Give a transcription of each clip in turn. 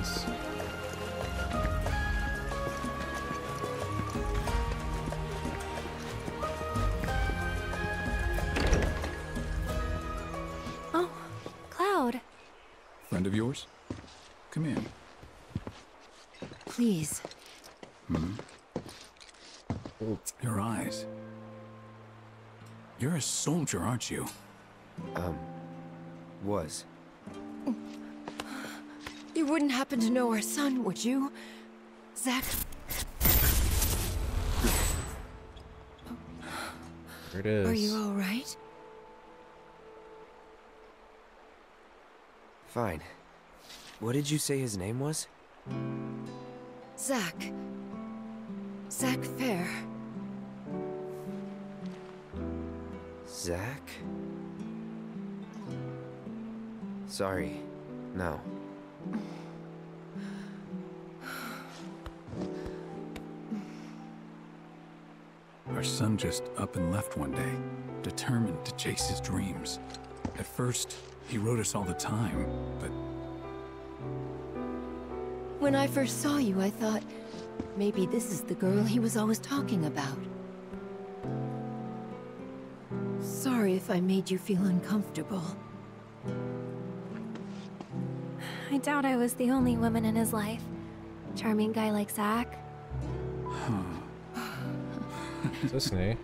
is. Oh, Cloud. Friend of yours? Come in. Please. Hmm? Your eyes. You're a soldier, aren't you? Um, was. You wouldn't happen to know our son, would you? Zack, There it is. are you all right? Fine. What did you say his name was? Zack. Zack Fair. Zack? Sorry. No. Our son just up and left one day, determined to chase his dreams. At first, he wrote us all the time, but When I first saw you, I thought maybe this is the girl he was always talking about. Sorry if I made you feel uncomfortable. I doubt I was the only woman in his life. Charming guy like Zack. Is this Nate?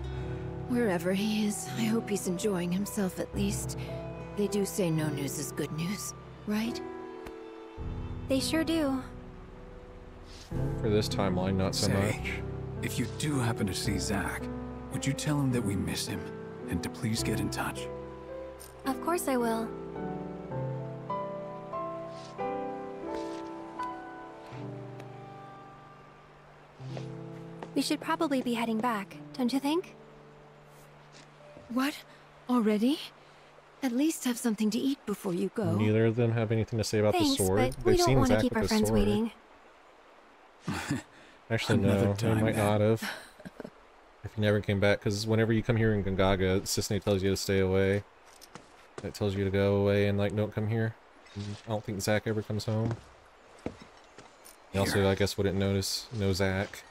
Wherever he is, I hope he's enjoying himself at least. They do say no news is good news, right? They sure do. For this timeline, not so say, much. if you do happen to see Zack, would you tell him that we miss him and to please get in touch? Of course I will. We should probably be heading back, don't you think? What? Already? At least have something to eat before you go. Neither of them have anything to say about Thanks, the sword. but we They've don't seen want to keep our friends sword. waiting. Actually, no, they time, might then. not have. if you never came back, because whenever you come here in Gongaga, Cissnei tells you to stay away. It tells you to go away and like don't come here. I don't think Zack ever comes home. He also, I guess, wouldn't notice no Zack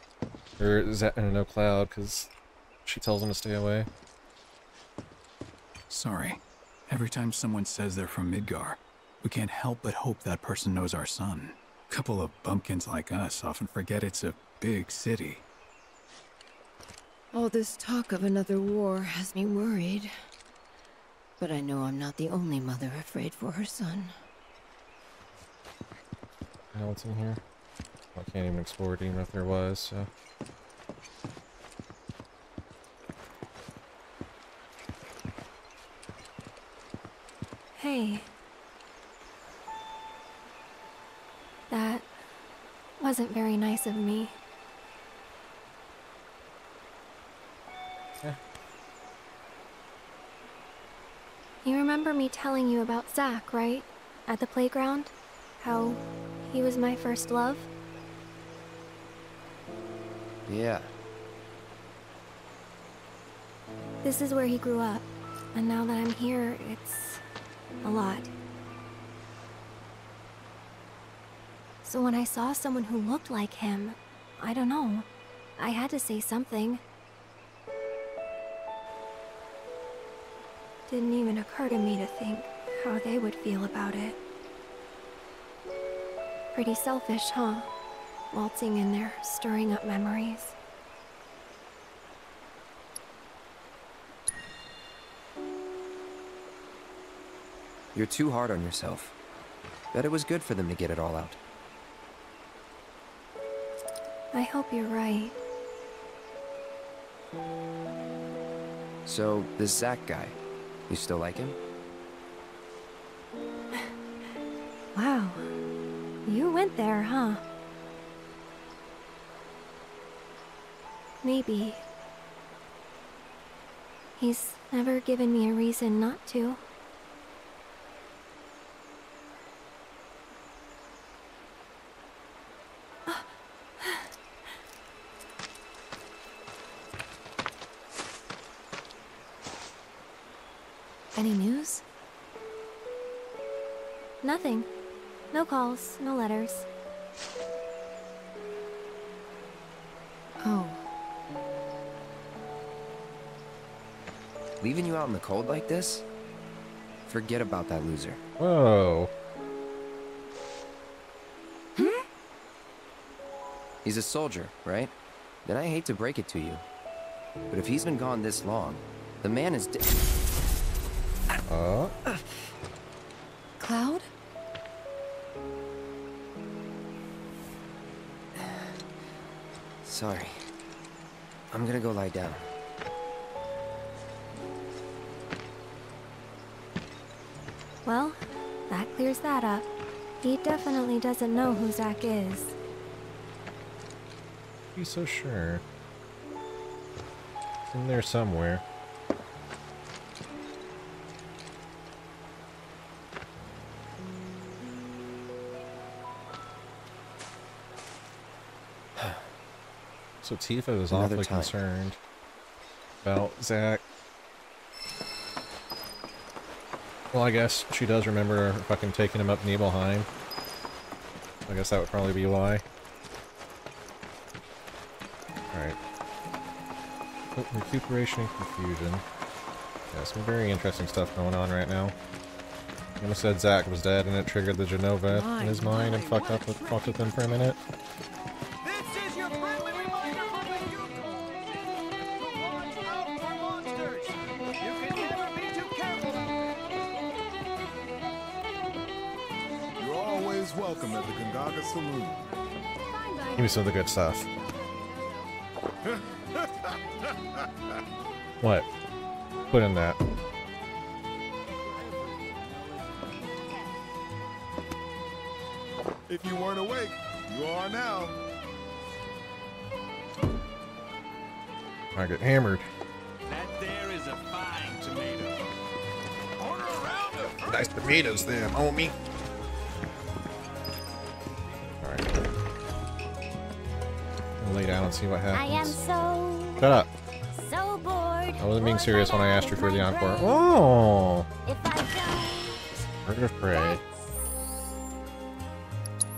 or Zack, or uh, no Cloud, because she tells him to stay away. Sorry. Every time someone says they're from Midgar, we can't help but hope that person knows our son. A couple of bumpkins like us often forget it's a big city. All this talk of another war has me worried. But I know I'm not the only mother afraid for her son. What else in here? I can't even explore it even if there was, so. Hey. That wasn't very nice of me. Yeah. You remember me telling you about Zack, right? At the playground? How he was my first love? Yeah. This is where he grew up. And now that I'm here, it's a lot. So when I saw someone who looked like him, I don't know. I had to say something. Didn't even occur to me to think how they would feel about it. Pretty selfish, huh? Waltzing in there, stirring up memories. You're too hard on yourself. Bet it was good for them to get it all out. I hope you're right. So, this Zack guy, you still like him? Wow. You went there, huh? Maybe. He's never given me a reason not to. Any news? Nothing. No calls, no letters. Leaving you out in the cold like this? Forget about that loser. Whoa. He's a soldier, right? Then I hate to break it to you. But if he's been gone this long, the man is dead. Uh, Cloud? Sorry. I'm gonna go lie down. Well, that clears that up. He definitely doesn't know who Zack is. be so sure. It's in there somewhere. So Tifa was Another awfully time. concerned about Zack. Well, I guess she does remember fucking taking him up Nibelheim. I guess that would probably be why. Alright. Oh, recuperation and confusion. Yeah, some very interesting stuff going on right now. He almost said Zack was dead and it triggered the Jenova in his mind and fucked up with fucked with him for a minute. Welcome at the Gongaga Saloon. Give me some of the good stuff. what? Put in that. If you weren't awake, you are now. I get hammered. That there is a fine tomato. Order around it. Nice tomatoes then, homie. Lay down and see what happens. I am so, Shut up. so bored. I wasn't being serious when I asked you for the encore. Oh! If I Bird of prey.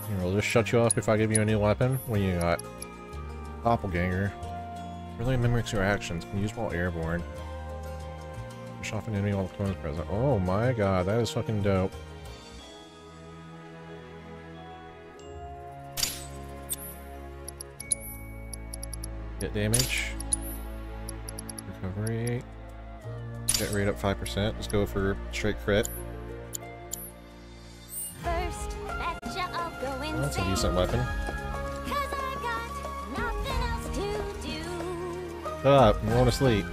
Here, we'll just shut you up if I give you a new weapon. What do you got? Doppelganger. Really mimics your actions. Can use while airborne. Push off an enemy while the clone is present. Oh my god, that is fucking dope. Get damage. Recovery. Get rate up 5%. Let's go for straight crit. first, betcha I'll go Well, that's a decent weapon. 'Cause I got nothing else to do. Shut up, I'm going to sleep.